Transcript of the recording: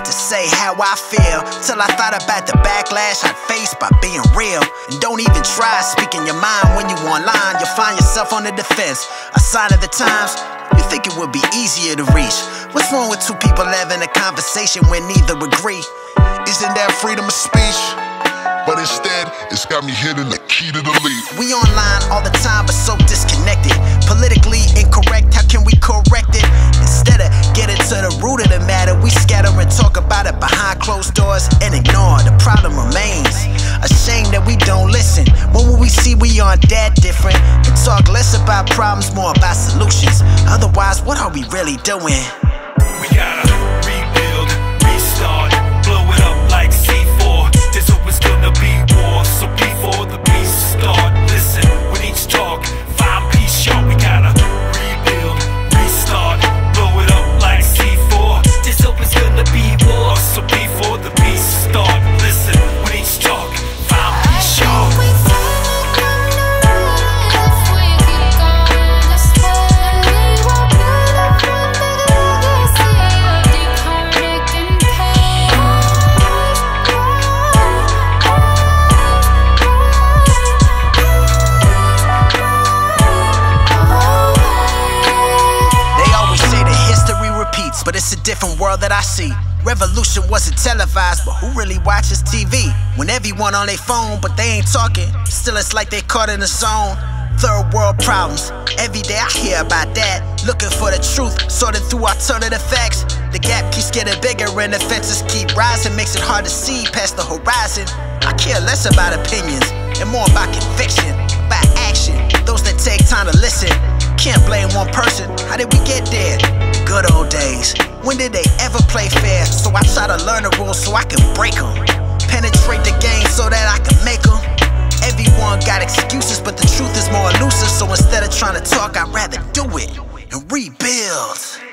not to say how I feel. Till I thought about the backlash I'd face by being real. And don't even try speaking your mind when you online. You'll find yourself on the defense. A sign of the times. You think it would be easier to reach. What's wrong with two people having a conversation when neither agree? Isn't that freedom of speech? But instead, it's got me hitting the key to the lead. We online all the time, but so disconnected. Doors and ignore. The problem remains. A shame that we don't listen. When will we see we aren't that different? And talk less about problems, more about solutions. Otherwise, what are we really doing? Different world that I see. Revolution wasn't televised, but who really watches TV? When everyone on their phone, but they ain't talking. Still, it's like they caught in a zone. Third world problems. Every day I hear about that. Looking for the truth, sorting through alternative facts. The gap keeps getting bigger and the fences keep rising. Makes it hard to see past the horizon. I care less about opinions and more about conviction, about action. Those that take time to listen. Can't blame one person. How did we get there? Did they ever play fair? So I try to learn the rules so I can break them. Penetrate the game so that I can make them. Everyone got excuses, but the truth is more elusive. So instead of trying to talk, I'd rather do it and rebuild.